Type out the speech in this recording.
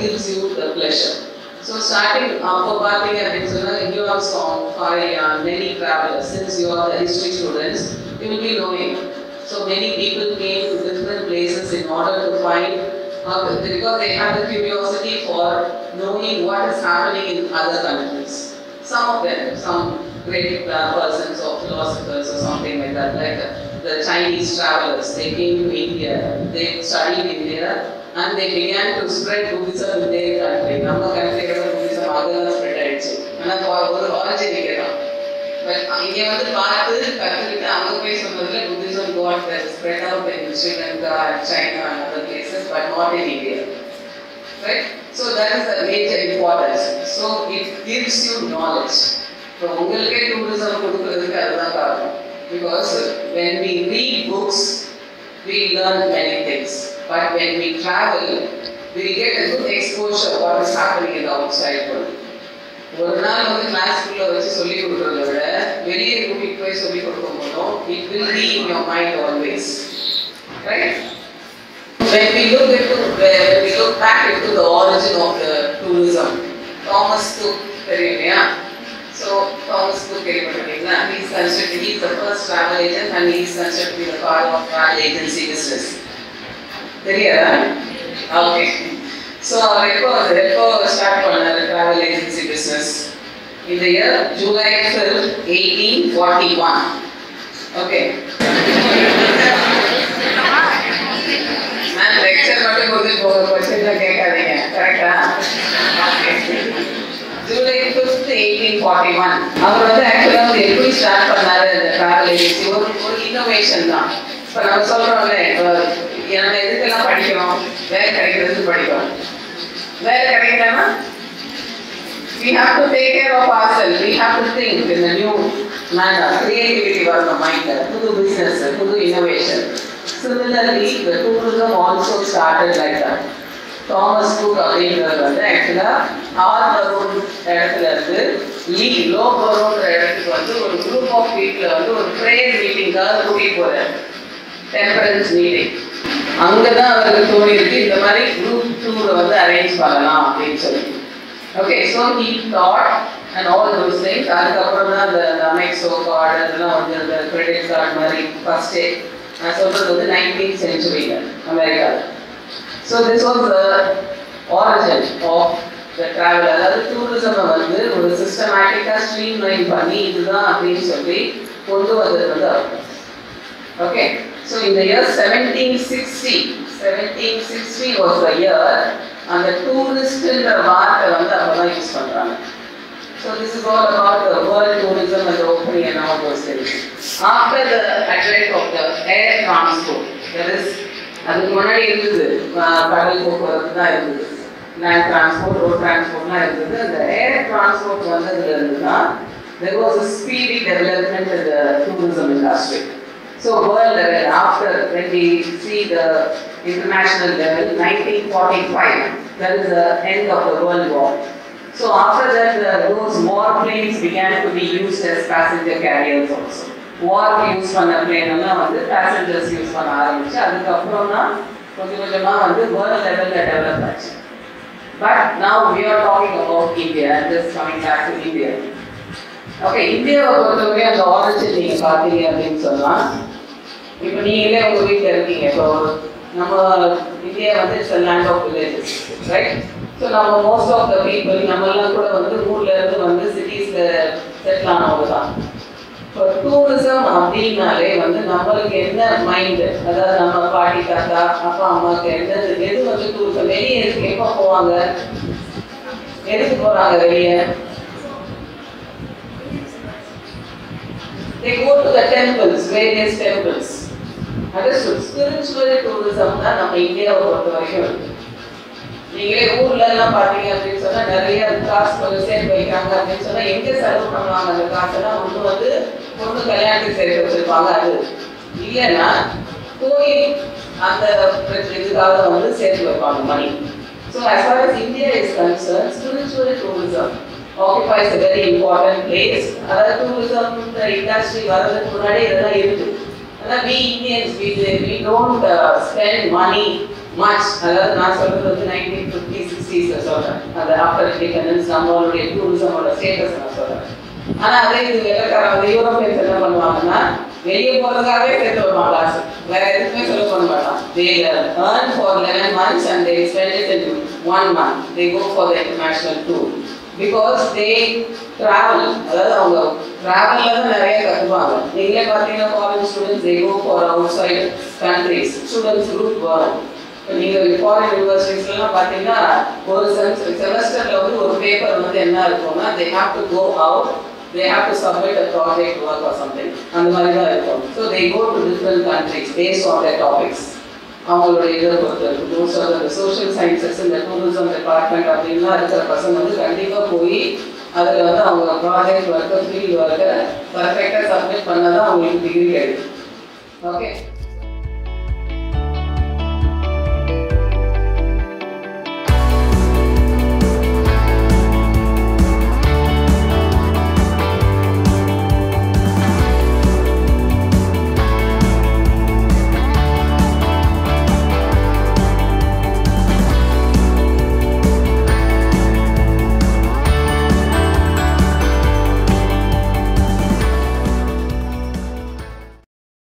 gives you the pleasure. So starting uh, for parting and external, you have song by uh, many travelers. Since you are the history students, you will be knowing. So many people came to different places in order to find, uh, because they had the curiosity for knowing what is happening in other countries. Some of them, some great uh, persons or philosophers or something like that, like that the Chinese travelers, they came to India, they studied India, and they began to spread Buddhism in their country. நம்ம கண்ட்ரியோட Buddhism அதெல்லாம் spread ஆயிடுச்சு ஆனால் ஒரு origin இங்கே தான் but இங்கே வந்து பார்த்து கற்றுக்கிட்டு அங்கே போய் சொன்னதுல Buddhism got spread out in Sri Lanka China and other places but not in India right? So that is the major importance. So it gives you knowledge. இப்போ உங்களுக்கே டூரிசம் கொடுக்கறதுக்கு அதுதான் காரணம் Because when we read books we learn many things but when we travel we get a good exposure what is happening in the outside world ஒரு நாள் வந்து கிளாஸ்க்குள்ள வச்சு சொல்லி கொடுக்கறத விட வெளியே கூட்டிட்டு போய் சொல்லி கொடுக்கும் போதும் it will be in your mind always right when we look into when we look back into the origin of the tourism, Thomas Cook தெரியும் இல்லையா? So Thomas Cook கேள்விப்பட்டிருக்கீங்களா? He is considered he is the first travel agent and he is considered to be the father of travel agency business. தெரியாதா? Okay. So அவர் எப்போ எப்போ start பண்ணாரு travel agency business? In the year July 5th, 1841. Okay. Ma'am eighteen forty one அவர் வந்து ஆக்சுவலாக வந்து எப்படி start பண்ணாரு இந்த ட்ராவல் ஏஜென்சி ஒரு ஒரு இன்னோவேஷன் தான் இப்போ நம்ம சொல்கிறோம்ல நம்ம எதுக்கெல்லாம் படிக்கிறோம் வேலை கிடைக்கிறதுக்கு படிக்கிறோம் வேலை கிடைக்கலன்னா we have to take care of ourselves. We have to think in a new manner. Creativity was வரணும் மைண்ட்ல புது பிசினஸ் புது innovation. Similarly, the tourism also started like that. Thomas Cook அப்படின்றது வந்து ஆக்சுவலாக ஆர் பரோன்ற இடத்துல இருந்து லீ லோ பரோன்ற இடத்துக்கு வந்து ஒரு குரூப் ஆஃப் பீப்புளை வந்து ஒரு ப்ரேயர் மீட்டிங்காக கூட்டிகிட்டு போகிறார் டெம்பரன்ஸ் மீட்டிங் அங்கே தான் அவருக்கு தோணி இருக்கு இந்த மாதிரி குரூப் டூரை வந்து அரேஞ்ச் பண்ணலாம் அப்படின்னு சொல்லி okay so he thought and all those things அதுக்கப்புறம் தான் அந்த அமெக்ஸோ கார்டு அதெல்லாம் வந்து அந்த கிரெடிட் கார்டு மாதிரி ஃபஸ்ட்டே நான் சொல்கிறது வந்து நைன்டீன் சென்ச்சுரியில் அமெரிக்காவில் So this was the origin of the travel அதாவது டூரிசமை வந்து ஒரு சிஸ்டமேட்டிக்காக ஸ்ட்ரீம் லைன் பண்ணி இதுதான் அப்படின்னு சொல்லி கொண்டு வந்தது வந்து அவர் ஓகே ஸோ இந்த year seventeen sixty seventeen sixty was the year அந்த டூரிஸ்ட்ன்ற வார்த்தை வந்து அப்போ தான் யூஸ் பண்ணுறாங்க So this is all about the world tourism and the opening and all those things. After the advent of the air transport, that is, அதுக்கு முன்னாடி இருந்தது அஹ் கடல் போக்குவரத்து தான் இருந்தது லேண்ட் டிரான்ஸ்போர்ட் ரோட் டிரான்ஸ்போர்ட்லாம் இருந்தது அந்த ஏர் டிரான்ஸ்போர்ட் வந்ததுல இருந்து தான் there was a speedy development in the tourism industry. So world level, after when we see the international level, 1945, that is the end of the World War. So after that, uh, those warplanes began to be used as passenger carriers also. வார்க்கு use பண்ண பிளேனெல்லாம் வந்து passengers use பண்ண ஆரம்பிச்சு அதுக்கப்புறம் தான் கொஞ்சம் கொஞ்சமாக வந்து வேர்ல்ட் லெவலில் டெவலப் ஆச்சு. But now we are talking about India just coming back to India okay இந்தியாவை பொறுத்தவரை அந்த ஆரிஜின் நீங்கள் பார்த்தீங்க அப்படின்னு சொல்லலாம் இப்போ நீங்களே உங்கள் வீட்டில் இருக்கீங்க. இப்போ நம்ம இந்தியா வந்து it's land of villages right so நம்ம மோஸ்ட் ஆஃப் த பீப்புள் நம்மெல்லாம் கூட வந்து ஊர்ல இருந்து வந்து சிட்டிஸில் செட்டில் ஆனவங்க தான். இப்போ டூரிசம் அப்படின்னாலே வந்து நம்மளுக்கு என்ன மைண்டு அதாவது நம்ம பாட்டி தாத்தா அப்பா அம்மாவுக்கு என்ன எது வந்து டூரிசம் வெளியே எதுக்கு எப்போ போவாங்க எதுக்கு போகிறாங்க வெளியே They go to the temples, various temples. Understood? Spiritual tourism தான் நம்ம இந்தியாவை பொறுத்த வரைக்கும் இருக்கு. நீங்களே ஊர்ல எல்லாம் பாத்தீங்க அப்படின்னு சொன்னா நிறைய காசு கொஞ்சம் சேர்த்து வைக்கிறாங்க அப்படின்னு சொன்னா எங்க செலவு பண்ணுவாங்க அந்த காசெல்லாம் ஒண்ணு வந்து பொண்ணு கல்யாணத்துக்கு சேர்த்து வச்சிருப்பாங்க அது. இல்லைன்னா கோயில் அந்த இதுக்காக வந்து சேர்த்து வைப்பாங்க money so as far as India is concerned, spiritual tourism occupies a very important place. அதாவது tourism industry வர்றதுக்கு முன்னாடி இதெல்லாம் இருக்கு. ஆனால் we Indians, we, we don't uh, spend money much அதாவது நான் சொல்றது வந்து நைன்டீன் ஃபிஃப்டி சிக்ஸ்டீஸில் சொல்கிறேன் அது ஆஃப்டர் இண்டிபெண்டன்ஸ் நம்மளுடைய டூரிசமோட ஸ்டேட்டஸ் நான் சொல்கிறேன் ஆனா அதே இது வெள்ளக்காரன் வந்து யூரோப்பியன்ஸ் என்ன பண்ணுவாங்கன்னா வெளியே போறதுக்காகவே சேர்த்து வருவான் காசு வேற எதுக்குமே செலவு பண்ண மாட்டான் they uh, earn for 11 months and they spend it in one month. They go for the international tour. Because they travel அதாவது அவங்க ட்ராவலில் தான் நிறைய கற்றுப்பாங்க நீங்களே பார்த்தீங்கன்னா foreign students they go for outside countries students group வரும் நீங்கள் ஃபாரின் யூனிவர்சிட்டிஸ்லாம் பார்த்தீங்கன்னா ஒரு செமஸ்டர் செமஸ்டரில் வந்து ஒரு பேப்பர் வந்து என்ன இருக்கும்னா they have to go out they have to submit a project work or something. அந்த மாதிரி தான் இருக்கும். So they go to different countries base on the topics அவங்களுடைய இதை பொறுத்து மோஸ்ட் ஆஃப் இந்த சோஷியல் சயின்சஸ் இந்த டூரிசம் டிபார்ட்மெண்ட் அப்படின்லாம் இருக்கிற பசங்க வந்து கண்டிப்பாக போய் அதில் வந்து அவங்க ப்ராஜெக்ட் ஒர்க்கு ஃபீல்டு ஒர்க்கை பர்ஃபெக்டாக சப்மிட் பண்ணால் தான் அவங்களுக்கு டிகிரி கிடைக்கும். ஓகே